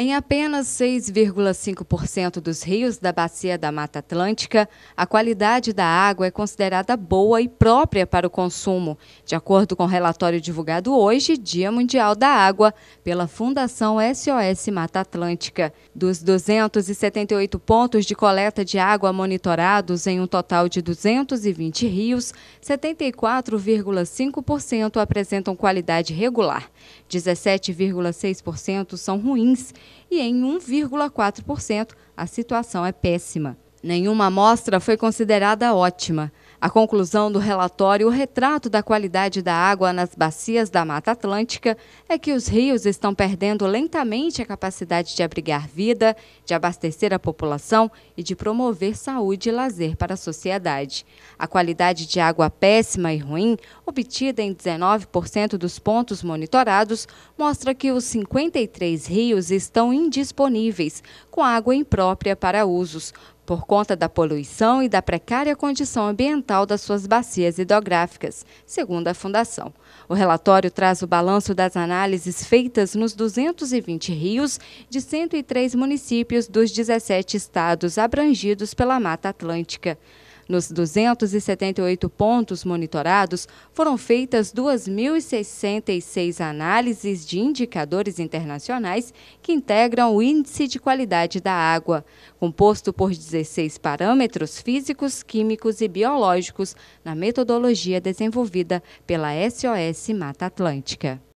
Em apenas 6,5% dos rios da bacia da Mata Atlântica, a qualidade da água é considerada boa e própria para o consumo, de acordo com o relatório divulgado hoje, Dia Mundial da Água, pela Fundação SOS Mata Atlântica. Dos 278 pontos de coleta de água monitorados em um total de 220 rios, 74,5% apresentam qualidade regular, 17,6% são ruins e em 1,4% a situação é péssima. Nenhuma amostra foi considerada ótima. A conclusão do relatório, o retrato da qualidade da água nas bacias da Mata Atlântica, é que os rios estão perdendo lentamente a capacidade de abrigar vida, de abastecer a população e de promover saúde e lazer para a sociedade. A qualidade de água péssima e ruim, obtida em 19% dos pontos monitorados, mostra que os 53 rios estão indisponíveis, com água imprópria para usos, por conta da poluição e da precária condição ambiental das suas bacias hidrográficas, segundo a Fundação. O relatório traz o balanço das análises feitas nos 220 rios de 103 municípios dos 17 estados abrangidos pela Mata Atlântica. Nos 278 pontos monitorados, foram feitas 2.066 análises de indicadores internacionais que integram o Índice de Qualidade da Água, composto por 16 parâmetros físicos, químicos e biológicos na metodologia desenvolvida pela SOS Mata Atlântica.